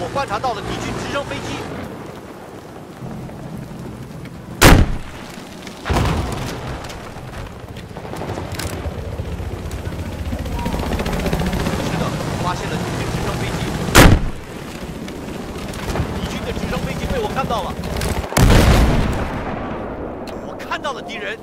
我观察到了敌军直升飞机。发现了敌军直升飞机。被我看到了。我看到了敌人。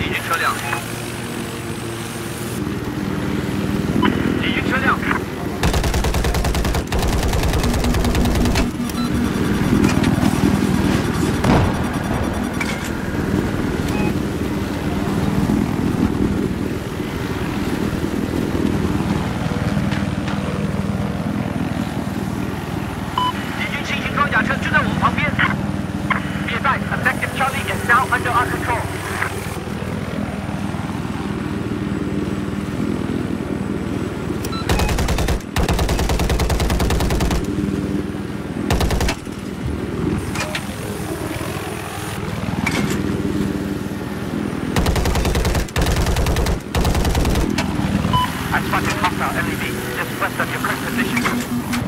敌军车辆！敌军车辆！敌军轻装甲车就在我们旁边。别再 attacked Charlie is now under our control. fucking hostile LED. Just west of your current position.